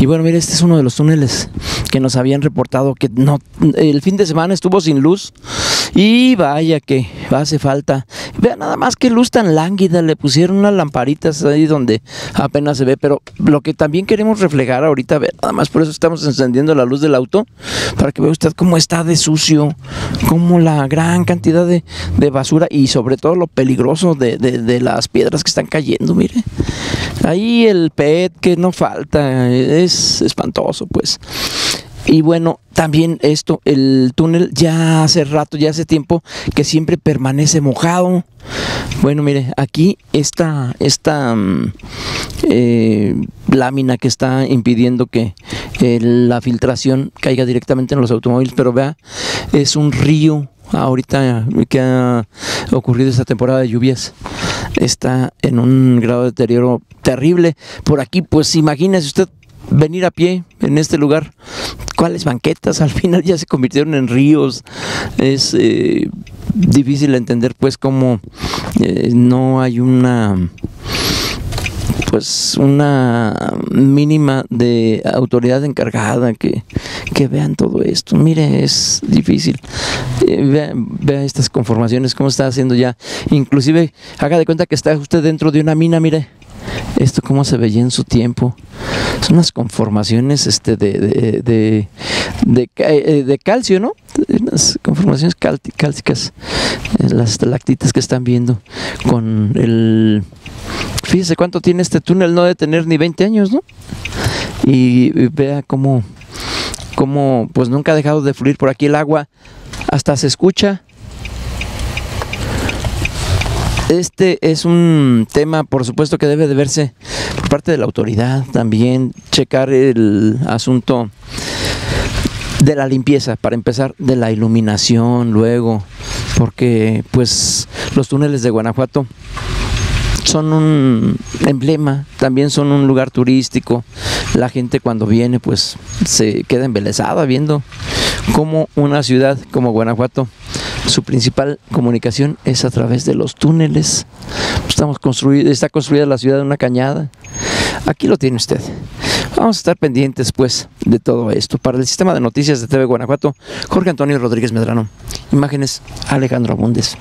Y bueno, mire, este es uno de los túneles que nos habían reportado que no el fin de semana estuvo sin luz y vaya que hace falta. Vea nada más que luz tan lánguida, le pusieron unas lamparitas ahí donde apenas se ve, pero lo que también queremos reflejar ahorita, ver, nada más por eso estamos encendiendo la luz del auto, para que vea usted cómo está de sucio, cómo la gran cantidad de, de basura y sobre todo lo peligroso de, de, de las piedras que están cayendo, mire. Ahí el PET que no falta, es espantoso, pues. Y bueno, también esto, el túnel ya hace rato, ya hace tiempo que siempre permanece mojado. Bueno, mire, aquí esta, esta mm, eh, lámina que está impidiendo que eh, la filtración caiga directamente en los automóviles, pero vea, es un río ahorita que ha ocurrido esta temporada de lluvias está en un grado de deterioro terrible. Por aquí, pues imagínese usted venir a pie en este lugar. ¿Cuáles banquetas? Al final ya se convirtieron en ríos. Es eh, difícil entender pues cómo eh, no hay una pues una mínima de autoridad encargada que, que vean todo esto. Mire, es difícil. Eh, vea, estas conformaciones, cómo está haciendo ya. Inclusive, haga de cuenta que está usted dentro de una mina, mire. Esto cómo se veía en su tiempo. Son unas conformaciones este, de, de, de, de, eh, calcio, ¿no? Unas conformaciones cálcicas. Eh, las estalactitas que están viendo con el Fíjese cuánto tiene este túnel, no de tener ni 20 años, ¿no? Y, y vea cómo, cómo, pues nunca ha dejado de fluir por aquí el agua, hasta se escucha. Este es un tema, por supuesto, que debe de verse por parte de la autoridad también, checar el asunto de la limpieza, para empezar, de la iluminación luego, porque pues los túneles de Guanajuato son un emblema, también son un lugar turístico. La gente cuando viene pues se queda embelesada viendo cómo una ciudad como Guanajuato, su principal comunicación es a través de los túneles. Estamos construidos, está construida la ciudad en una cañada. Aquí lo tiene usted. Vamos a estar pendientes pues de todo esto. Para el sistema de noticias de TV Guanajuato, Jorge Antonio Rodríguez Medrano. Imágenes Alejandro Abundes.